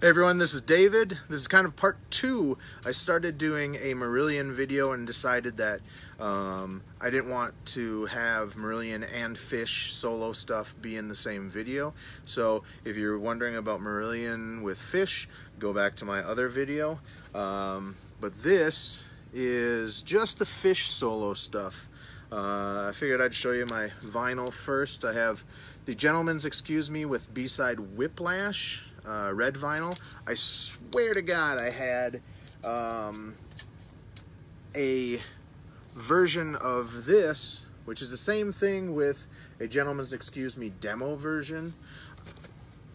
Hey everyone, this is David. This is kind of part two. I started doing a Marillion video and decided that um, I didn't want to have Marillion and fish solo stuff be in the same video. So if you're wondering about Marillion with fish, go back to my other video. Um, but this is just the fish solo stuff. Uh, I figured I'd show you my vinyl first. I have the Gentleman's Excuse Me with B-side Whiplash uh, red vinyl. I swear to God, I had um, a version of this, which is the same thing with a Gentleman's Excuse Me demo version.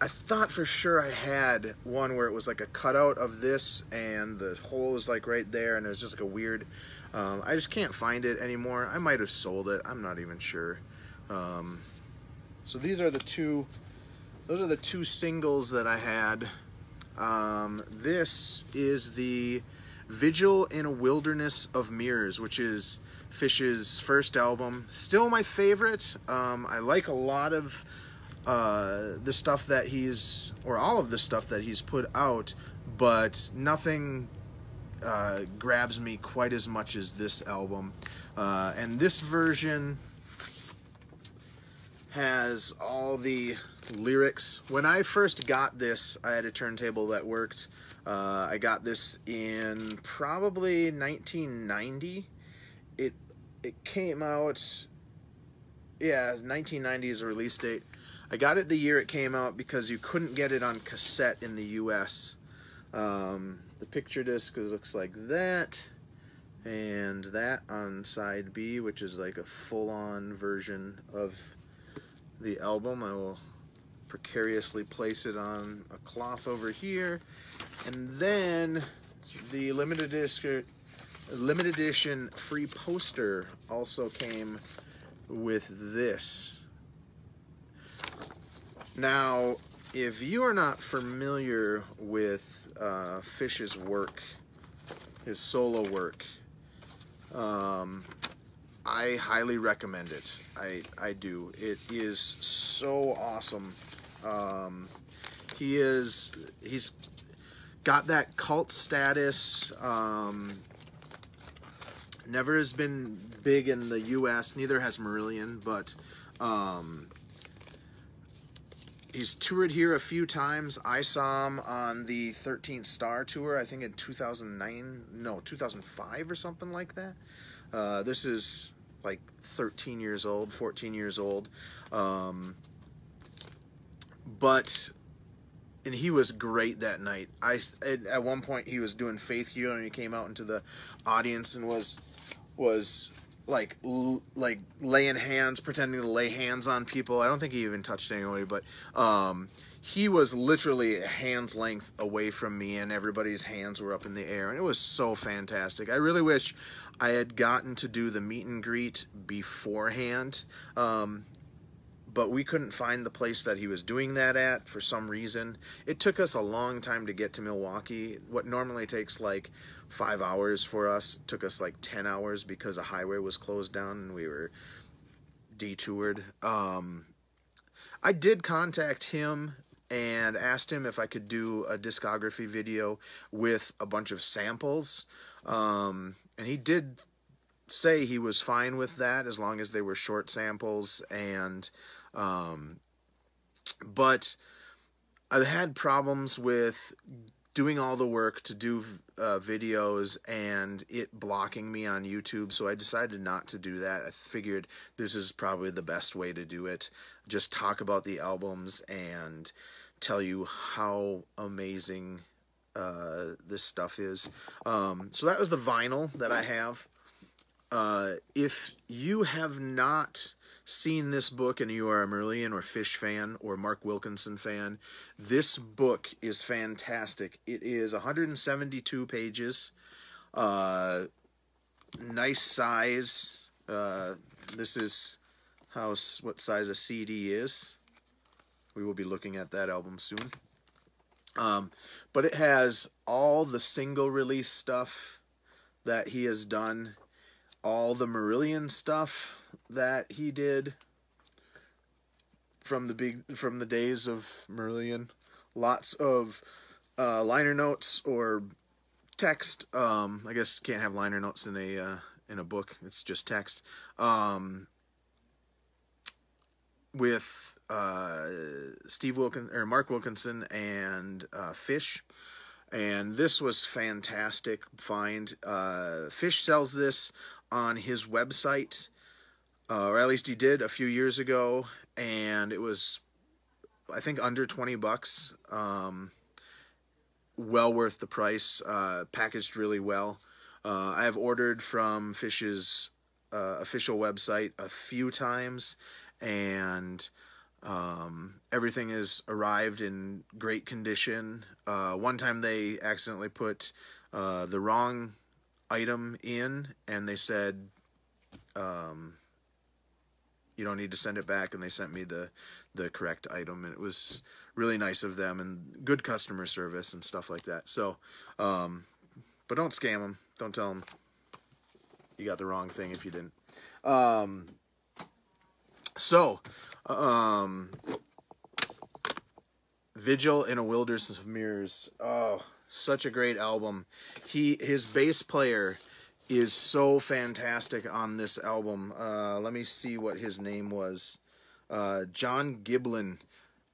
I thought for sure I had one where it was like a cutout of this and the hole was like right there and it was just like a weird, um, I just can't find it anymore. I might have sold it, I'm not even sure. Um, so these are the two those are the two singles that I had. Um, this is the Vigil in a Wilderness of Mirrors, which is Fish's first album. Still my favorite. Um, I like a lot of uh, the stuff that he's, or all of the stuff that he's put out, but nothing uh, grabs me quite as much as this album. Uh, and this version has all the lyrics. When I first got this, I had a turntable that worked. Uh, I got this in probably 1990. It it came out, yeah, 1990 is a release date. I got it the year it came out because you couldn't get it on cassette in the U.S. Um, the picture disc looks like that, and that on side B, which is like a full-on version of the album. I will precariously place it on a cloth over here. And then the limited edition, limited edition free poster also came with this. Now, if you are not familiar with uh, Fish's work, his solo work, um, I highly recommend it. I I do. It is so awesome. Um, he is he's got that cult status. Um, never has been big in the U.S. Neither has Marillion, but um, he's toured here a few times. I saw him on the 13th Star tour, I think in 2009, no, 2005 or something like that. Uh, this is like 13 years old, 14 years old. Um, but and he was great that night. I at one point he was doing faith healing and he came out into the audience and was was like like laying hands, pretending to lay hands on people. I don't think he even touched anybody, but um, he was literally a hand's length away from me, and everybody's hands were up in the air, and it was so fantastic. I really wish I had gotten to do the meet and greet beforehand. Um, but we couldn't find the place that he was doing that at for some reason. It took us a long time to get to Milwaukee. What normally takes like five hours for us took us like 10 hours because a highway was closed down and we were detoured. Um, I did contact him and asked him if I could do a discography video with a bunch of samples. Um, and he did say he was fine with that as long as they were short samples and um, but I've had problems with doing all the work to do uh, videos and it blocking me on YouTube, so I decided not to do that. I figured this is probably the best way to do it. Just talk about the albums and tell you how amazing uh, this stuff is. Um, so that was the vinyl that I have. Uh, if you have not seen this book and you are a Marillion or Fish fan or Mark Wilkinson fan, this book is fantastic. It is 172 pages, uh, nice size. Uh, this is how what size a CD is. We will be looking at that album soon. Um, but it has all the single release stuff that he has done all the Marillion stuff that he did from the big from the days of Marillion. Lots of uh, liner notes or text. Um, I guess can't have liner notes in a uh, in a book. It's just text. Um, with uh, Steve Wilkin or Mark Wilkinson and uh, Fish, and this was fantastic find. Uh, Fish sells this on his website, uh, or at least he did a few years ago, and it was, I think, under twenty bucks. Um, well worth the price. Uh, packaged really well. Uh, I have ordered from Fish's official website a few times and um, everything has arrived in great condition. Uh, one time they accidentally put uh, the wrong item in, and they said, um, "You don't need to send it back," and they sent me the the correct item, and it was really nice of them and good customer service and stuff like that. So, um, but don't scam them. Don't tell them you got the wrong thing if you didn't. Um, so, um, Vigil in a Wilderness of Mirrors. Oh, such a great album. He his bass player is so fantastic on this album. Uh, let me see what his name was. Uh, John Giblin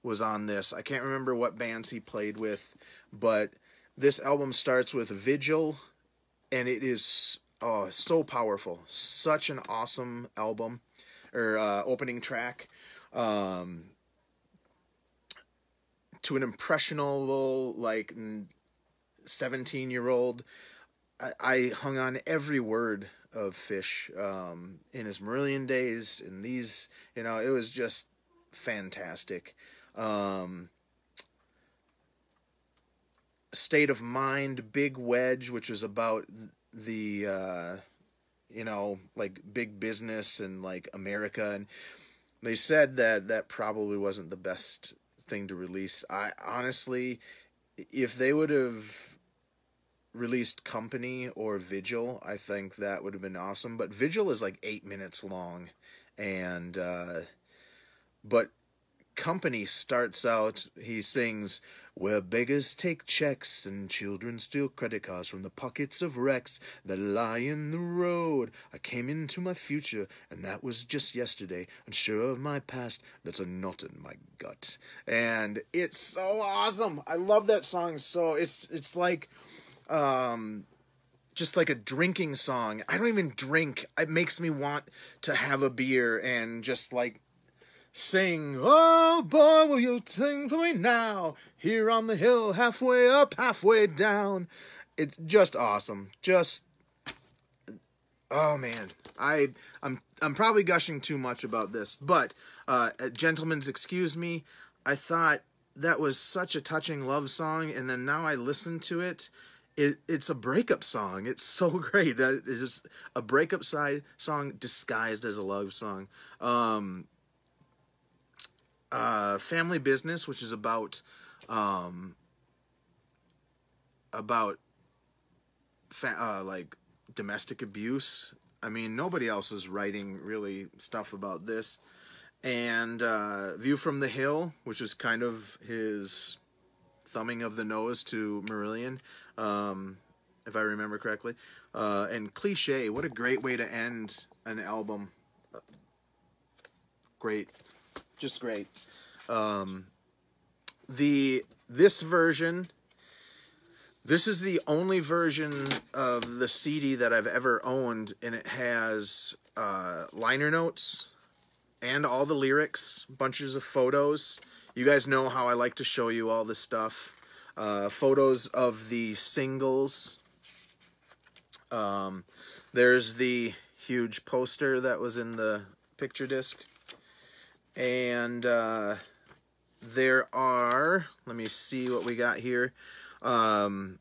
was on this. I can't remember what bands he played with, but this album starts with Vigil, and it is oh so powerful. Such an awesome album or uh, opening track um, to an impressionable like 17 year old I, hung on every word of fish um, in his marillion days in these you know it was just fantastic um, state of mind big wedge which was about the uh, you know, like big business and like America. And they said that that probably wasn't the best thing to release. I honestly, if they would have released Company or Vigil, I think that would have been awesome. But Vigil is like eight minutes long, and uh, but Company starts out. He sings where beggars take checks and children steal credit cards from the pockets of wrecks that lie in the road. I came into my future, and that was just yesterday. Unsure of my past, that's a knot in my gut. And it's so awesome. I love that song so it's it's like um just like a drinking song. I don't even drink. It makes me want to have a beer and just like Sing, oh boy, will you sing for me now? Here on the hill, halfway up, halfway down. It's just awesome. Just, oh man, I I'm I'm probably gushing too much about this, but uh, gentlemen's excuse me. I thought that was such a touching love song, and then now I listen to it. It, it's a breakup song. It's so great that it's just a breakup side song disguised as a love song. Um, uh, Family Business, which is about um, about uh, like domestic abuse. I mean, nobody else was writing really stuff about this. And uh, View from the Hill, which is kind of his thumbing of the nose to Marillion, um, if I remember correctly. Uh, and Cliche, what a great way to end an album. Great just great. Um, the this version, this is the only version of the CD that I've ever owned, and it has uh, liner notes and all the lyrics, bunches of photos. You guys know how I like to show you all this stuff. Uh, photos of the singles. Um, there's the huge poster that was in the picture disc. And uh, there are let me see what we got here. Um,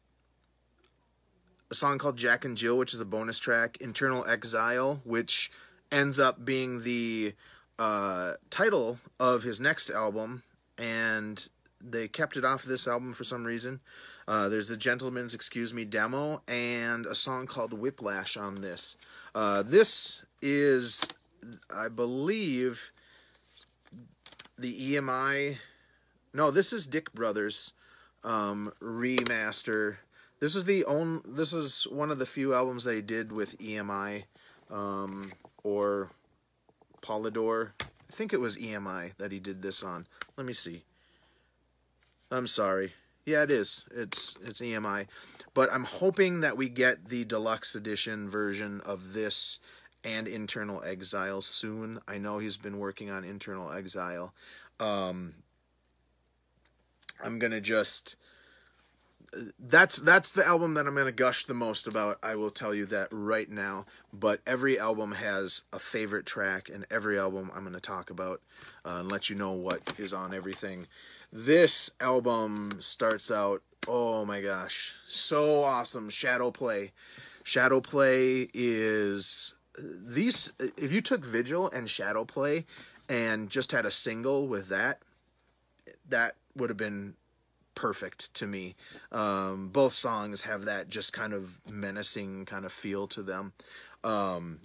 a song called jack and jill which is a bonus track internal exile which ends up being the uh, title of his next album. And they kept it off this album for some reason uh, there's the gentleman's excuse me demo and a song called whiplash on this uh, this is i believe the EMI. No, this is Dick Brothers. um, remaster. This is the own. This is one of the few albums they did with EMI um, or Polydor. I think it was EMI that he did this on. Let me see. I'm sorry. Yeah, it is. It's it's EMI, but I'm hoping that we get the deluxe edition version of this and Internal Exile soon. I know he's been working on Internal Exile. Um, I'm gonna just that's that's the album that I'm gonna gush the most about. I will tell you that right now. But every album has a favorite track, and every album I'm gonna talk about uh, and let you know what is on everything. This album starts out, oh my gosh, so awesome. Shadow Play. Shadow Play is these if you took Vigil and Shadow Play and just had a single with that, that would have been perfect to me. Um, both songs have that just kind of menacing kind of feel to them. Um,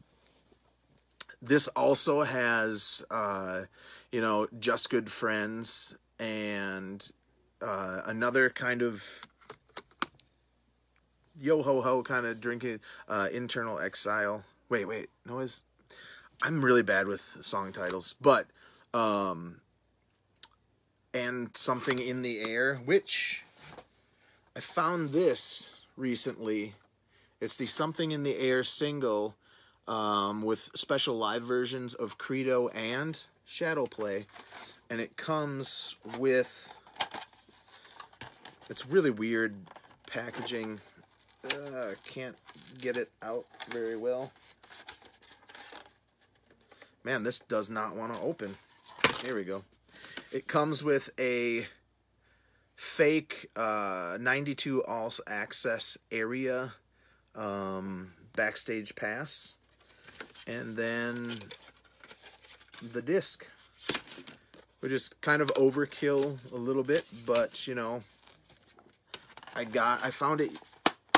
this also has, uh, you know, Just Good Friends and uh, another kind of yo ho ho kind of drinking uh, internal exile. Wait, wait, no, is I'm really bad with song titles, but um, and something in the air, which I found this recently. It's the Something in the Air single um, with special live versions of Credo and Shadow Play and it comes with it's really weird packaging. Uh, can't get it out very well. Man this does not want to open. Here we go. It comes with a fake uh, 92 all access area um, backstage pass and then the disc which is kind of overkill a little bit, but you know, I got I found it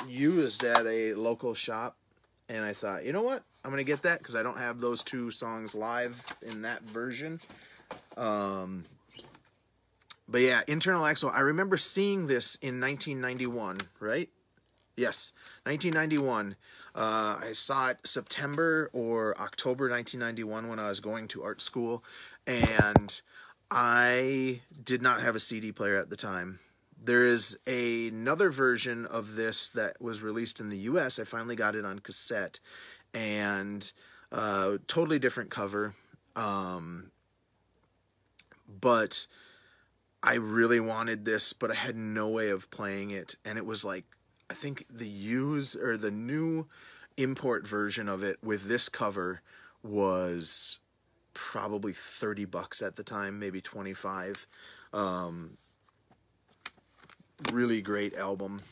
used at a local shop, and I thought, you know what, I'm gonna get that because I don't have those two songs live in that version. Um, but yeah, internal exile. I remember seeing this in 1991, right? Yes, 1991. Uh, I saw it September or October 1991 when I was going to art school, and I did not have a CD player at the time. There is a, another version of this that was released in the US. I finally got it on cassette and uh, totally different cover. Um, but I really wanted this, but I had no way of playing it. And it was like, I think the use or the new import version of it with this cover was probably 30 bucks at the time, maybe 25. Um, really great album.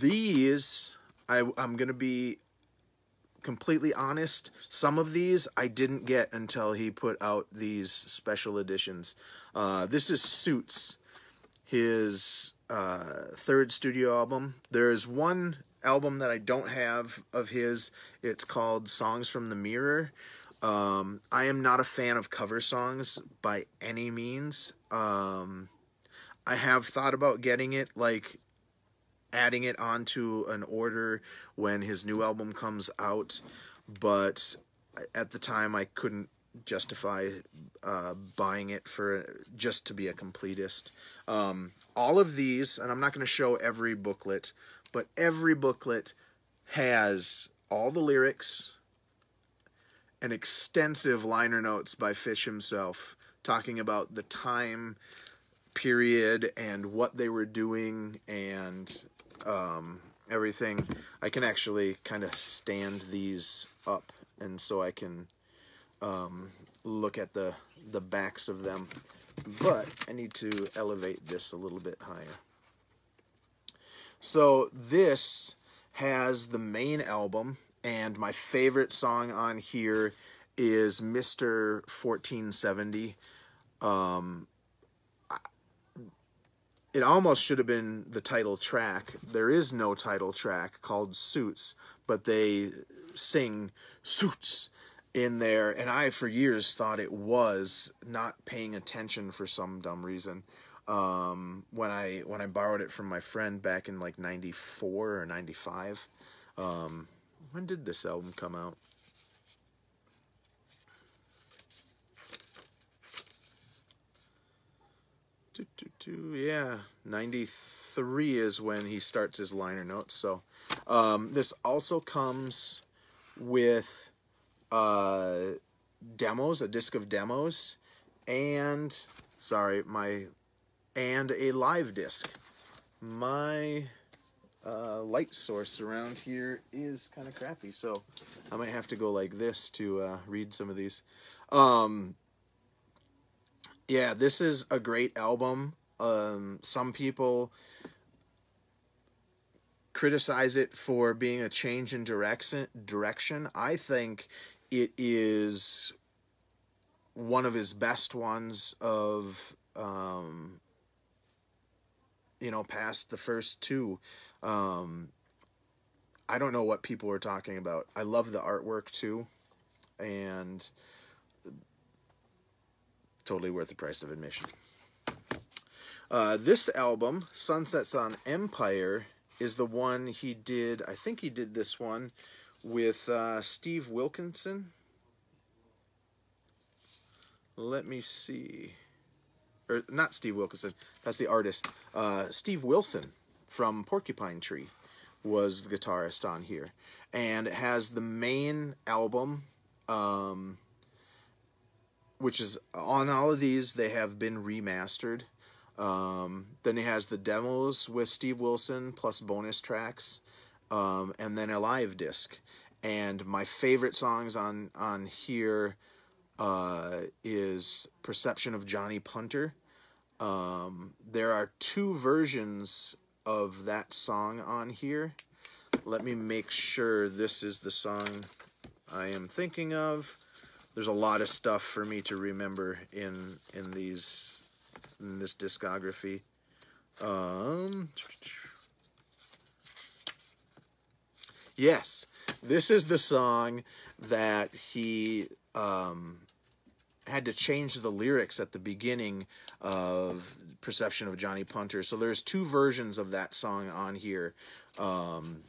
These, I, I'm going to be completely honest. Some of these I didn't get until he put out these special editions. Uh, this is Suits, his uh, third studio album. There is one album that I don't have of his. It's called Songs from the Mirror. Um, I am not a fan of cover songs by any means. Um, I have thought about getting it, like adding it onto an order when his new album comes out, but at the time I couldn't justify uh, buying it for just to be a completist. Um, all of these, and I'm not going to show every booklet, but every booklet has all the lyrics an extensive liner notes by Fish himself talking about the time period and what they were doing and um, everything. I can actually kind of stand these up and so I can um, look at the the backs of them. But I need to elevate this a little bit higher. So this has the main album and my favorite song on here is Mr. 1470. Um, it almost should have been the title track. There is no title track called Suits, but they sing Suits in there, and I for years thought it was not paying attention for some dumb reason. um, when I when I borrowed it from my friend back in like '94 or '95. Um, when did this album come out? Yeah, 93 is when he starts his liner notes. So um, this also comes with uh, demos, a disc of demos, and sorry, my and a live disc. My uh, light source around here is kind of crappy, so I might have to go like this to uh, read some of these. Um, yeah, this is a great album. Um, some people criticize it for being a change in direction. Direction. I think it is one of his best ones of um, you know past the first two. Um, I don't know what people are talking about. I love the artwork too, and totally worth the price of admission. Uh, this album, Sunsets on Empire, is the one he did. I think he did this one with uh, Steve Wilkinson. Let me see. Or not Steve Wilkinson. That's the artist. Uh, Steve Wilson from Porcupine Tree was the guitarist on here, and it has the main album. Um, which is on all of these they have been remastered um, then he has the demos with Steve Wilson plus bonus tracks, um, and then a live disc. And my favorite songs on on here uh, is "Perception of Johnny Punter." Um, there are two versions of that song on here. Let me make sure this is the song I am thinking of. There's a lot of stuff for me to remember in in these in this discography. Um, yes, this is the song that he um, had to change the lyrics at the beginning of Perception of Johnny Punter. So there's two versions of that song on here. Um,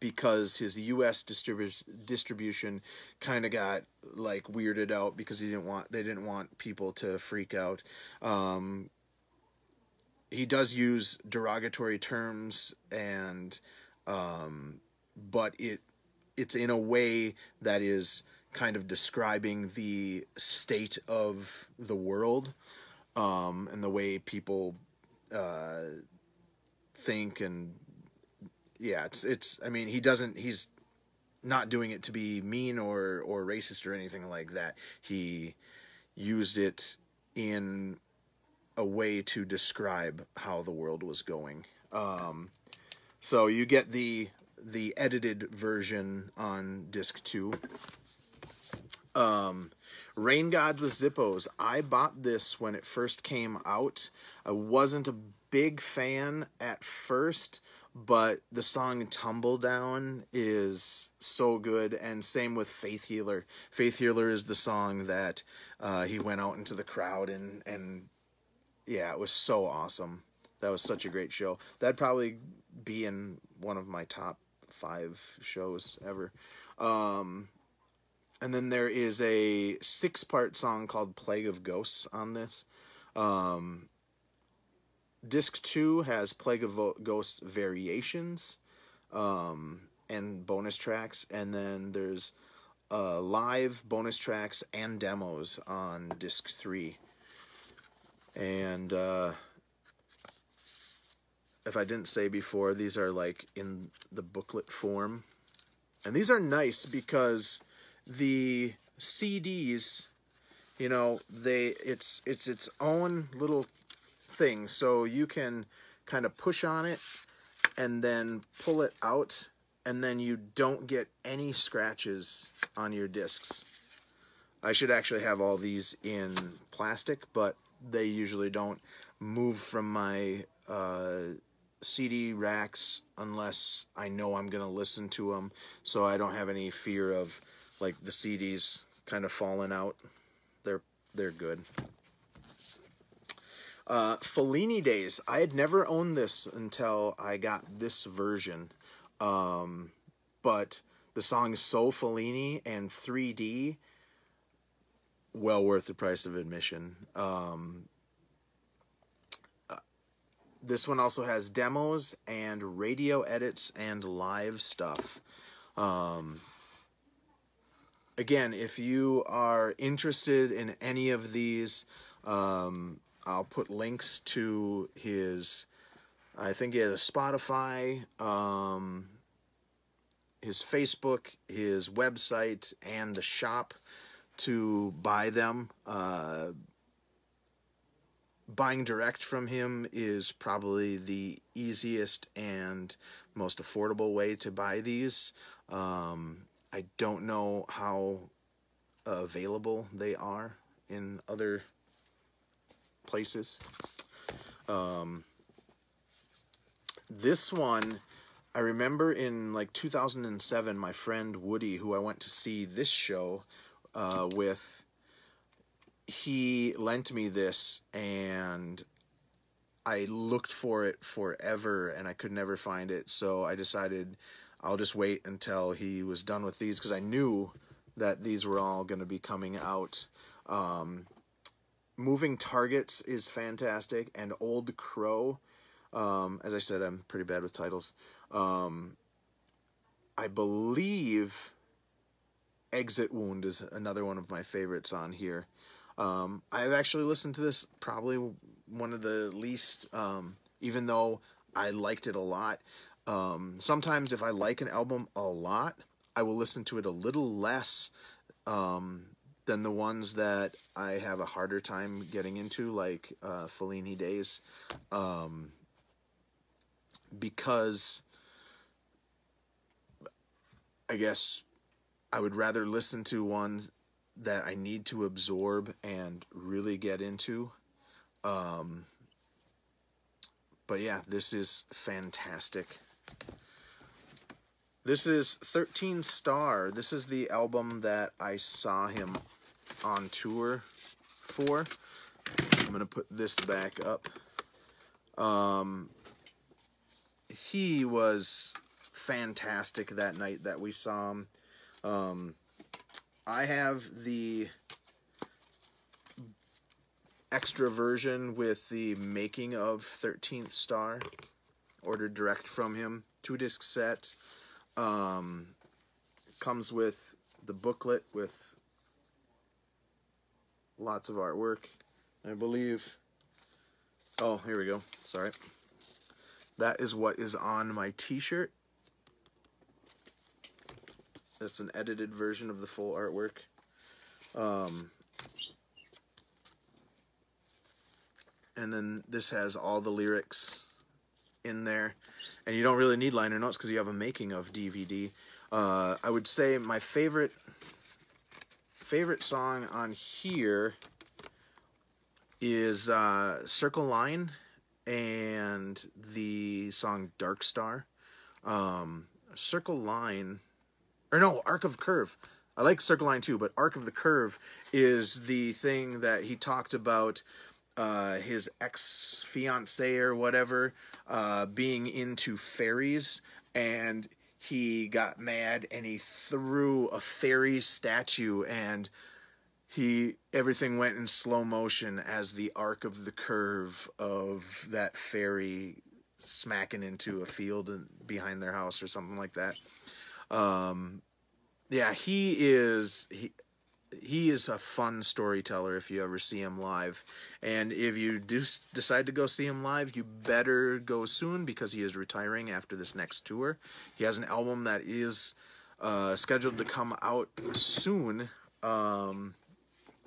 because his U.S. Distribu- distribution kind of got like weirded out because he didn't want they didn't want people to freak out. Um, he does use derogatory terms and um, but it it's in a way that is kind of describing the state of the world um, and the way people uh, think and yeah, it's it's. I mean, he doesn't. He's not doing it to be mean or or racist or anything like that. He used it in a way to describe how the world was going. Um, so you get the the edited version on disc two. Um, Rain Gods with Zippos. I bought this when it first came out. I wasn't a big fan at first, but the song Tumble Down is so good, and same with Faith Healer. Faith Healer is the song that uh, he went out into the crowd and and yeah, it was so awesome. That was such a great show. That'd probably be in one of my top five shows ever. Um, and then there is a six part song called Plague of Ghosts on this. Um, Disc two has Plague of Ghost variations um, and bonus tracks, and then there's uh, live bonus tracks and demos on disc three. And uh, if I didn't say before, these are like in the booklet form, and these are nice because the CDs, you know, they it's it's its own little thing. So you can kind of push on it and then pull it out and then you don't get any scratches on your discs. I should actually have all these in plastic, but they usually don't move from my uh, CD racks unless I know I'm going to listen to them, so I don't have any fear of like the CDs kind of falling out. They're they're good. Uh, Fellini Days. I had never owned this until I got this version. Um, but the song is so Fellini and 3D. Well worth the price of admission. Um, uh, this one also has demos and radio edits and live stuff. Um, again, if you are interested in any of these, um, I'll put links to his. I think he has a Spotify, um, his Facebook, his website, and the shop to buy them. Uh, buying direct from him is probably the easiest and most affordable way to buy these. Um, I don't know how available they are in other places. Um, this one, I remember in like 2007, my friend Woody, who I went to see this show uh, with, he lent me this and I looked for it forever and I could never find it. So I decided I'll just wait until he was done with these because I knew that these were all going to be coming out. Um, Moving Targets is fantastic, and Old Crow. Um, as I said, I'm pretty bad with titles. Um, I believe Exit Wound is another one of my favorites on here. Um, I've actually listened to this probably one of the least, um, even though I liked it a lot. Um, sometimes if I like an album a lot, I will listen to it a little less um, than the ones that I have a harder time getting into, like uh, Fellini Days, um, because I guess I would rather listen to ones that I need to absorb and really get into. Um, but yeah, this is fantastic. This is 13 Star. This is the album that I saw him on tour for. I'm going to put this back up. Um, he was fantastic that night that we saw him. Um, I have the extra version with the making of 13th Star, ordered direct from him. Two disc set. Um, comes with the booklet with lots of artwork. I believe. Oh, here we go. Sorry. That is what is on my t-shirt. That's an edited version of the full artwork. Um, and then this has all the lyrics in there. And you don't really need liner notes because you have a making of DVD. Uh, I would say my favorite favorite song on here is uh, Circle Line and the song Dark Star. Um, Circle Line, or no, Arc of Curve. I like Circle Line too, but Arc of the Curve is the thing that he talked about uh, his ex fiancee or whatever uh, being into fairies, and he got mad and he threw a fairy statue and he everything went in slow motion as the arc of the curve of that fairy smacking into a field behind their house or something like that. Um, yeah, he is he he is a fun storyteller if you ever see him live. And if you do decide to go see him live, you better go soon because he is retiring after this next tour. He has an album that is uh, scheduled to come out soon. Um,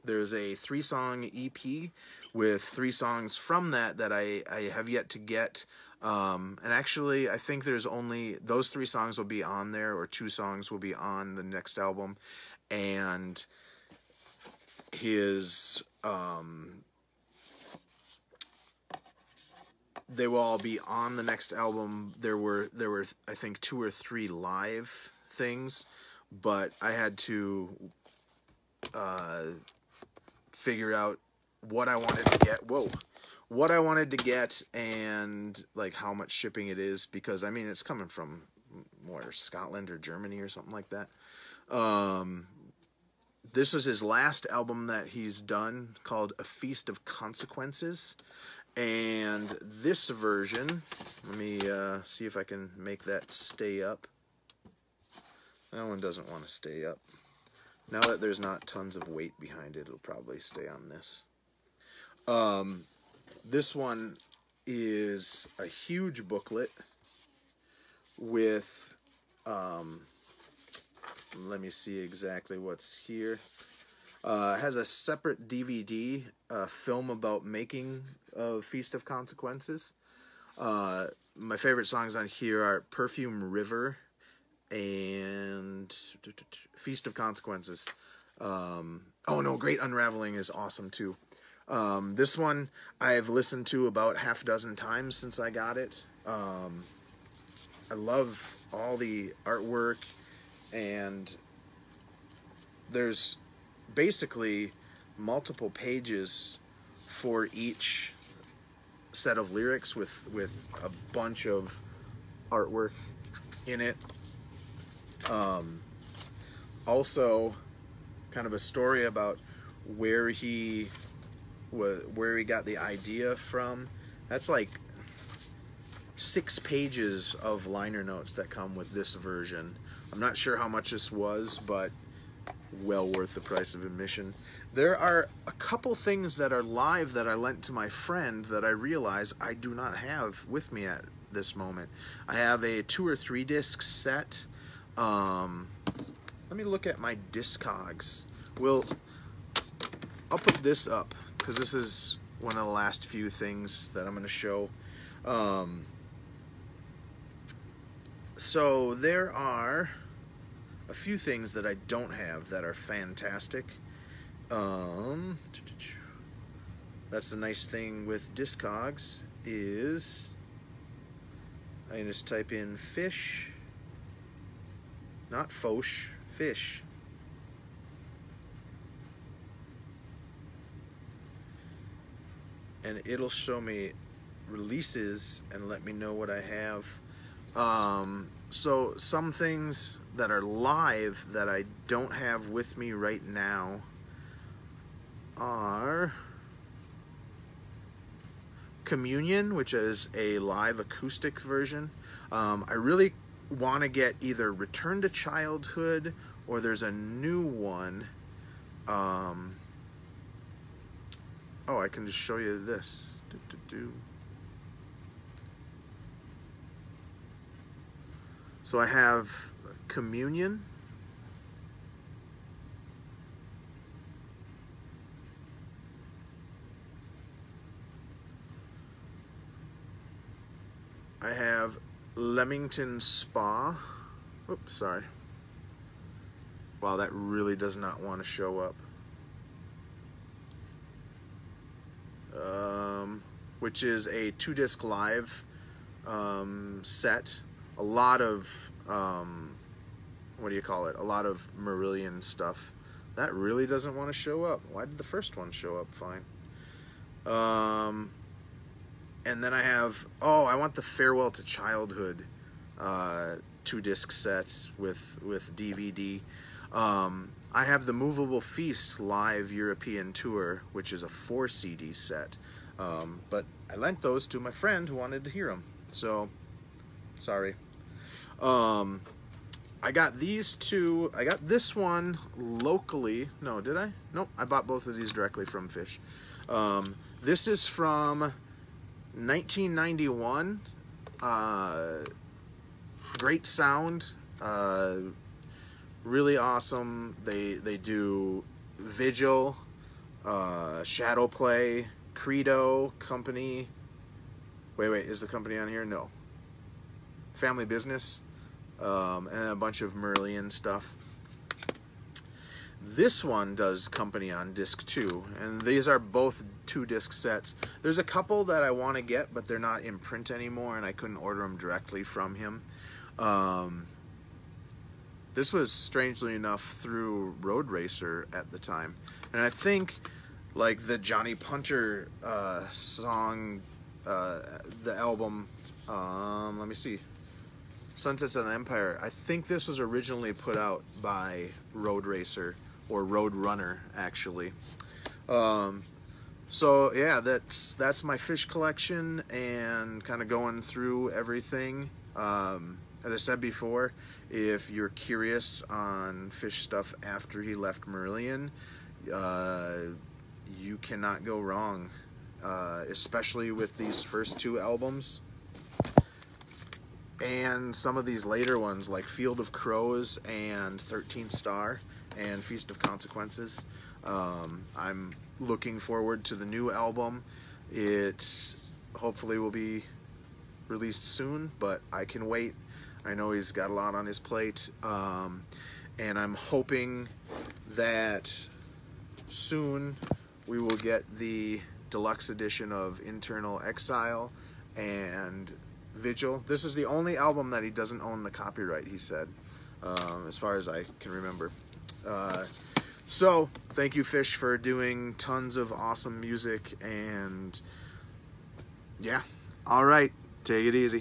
there's a three song EP with three songs from that that I, I have yet to get. Um, and actually, I think there's only those three songs will be on there, or two songs will be on the next album. And his um, they will all be on the next album. There were there were I think two or three live things, but I had to uh, figure out what I wanted to get. Whoa, what I wanted to get and like how much shipping it is because I mean it's coming from where Scotland or Germany or something like that. Um, this was his last album that he's done called A Feast of Consequences. And this version, let me uh, see if I can make that stay up. That one doesn't want to stay up. Now that there's not tons of weight behind it, it'll probably stay on this. Um, this one is a huge booklet with, um, let me see exactly what's here. Uh, has a separate DVD, a film about making of Feast of Consequences. Uh, my favorite songs on here are Perfume River and Feast of Consequences. Um, oh no, Great Unraveling is awesome too. Um, this one I've listened to about half a dozen times since I got it. Um, I love all the artwork, and there's basically multiple pages for each set of lyrics with with a bunch of artwork in it. Um, also, kind of a story about where he where he got the idea from. That's like six pages of liner notes that come with this version. I'm not sure how much this was, but well worth the price of admission. There are a couple things that are live that I lent to my friend that I realize I do not have with me at this moment. I have a two or three disc set. Um, let me look at my discogs. We'll, I'll put this up because this is one of the last few things that I'm going to show. Um, so there are a few things that I don't have that are fantastic. Um, that's the nice thing with Discogs is I can just type in fish, not foch, fish. And it'll show me releases and let me know what I have. Um, so some things that are live that I don't have with me right now are Communion, which is a live acoustic version. Um, I really want to get either Return to Childhood or there's a new one. Um, oh, I can just show you this. Do, do, do. So I have communion. I have Leamington Spa. Oops, sorry. Wow, that really does not want to show up. Um, which is a two disc live um, set a lot of um, what do you call it? A lot of Marillion stuff. That really doesn't want to show up. Why did the first one show up fine? Um, and then I have oh, I want the Farewell to Childhood uh, two disc set with with DVD. Um, I have the Movable Feast live European tour, which is a four CD set. Um, but I lent those to my friend who wanted to hear them. So, sorry. Um, I got these two. I got this one locally. No, did I? Nope. I bought both of these directly from Fish. Um, this is from 1991. Uh, great sound. Uh, really awesome. They they do Vigil, uh, Shadow Play, Credo Company. Wait, wait. Is the company on here? No. Family Business um, and a bunch of Marillion stuff. This one does company on disc two, and these are both two disc sets. There's a couple that I want to get, but they're not in print anymore, and I couldn't order them directly from him. Um, this was strangely enough through Road Racer at the time, and I think like the Johnny Punter uh, song, uh, the album. Um, let me see. Sunsets on Empire. I think this was originally put out by Road Racer or Road Runner, actually. Um, so yeah, that's that's my fish collection and kind of going through everything. Um, as I said before, if you're curious on fish stuff after he left Marillion, uh, you cannot go wrong, uh, especially with these first two albums and some of these later ones like Field of Crows and 13th Star and Feast of Consequences. Um, I'm looking forward to the new album. It hopefully will be released soon, but I can wait. I know he's got a lot on his plate, um, and I'm hoping that soon we will get the deluxe edition of Internal Exile and Vigil. This is the only album that he doesn't own the copyright, he said, um, as far as I can remember. Uh, so, thank you, Fish, for doing tons of awesome music. And yeah, all right, take it easy.